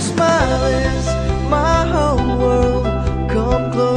smile is my whole world. Come close.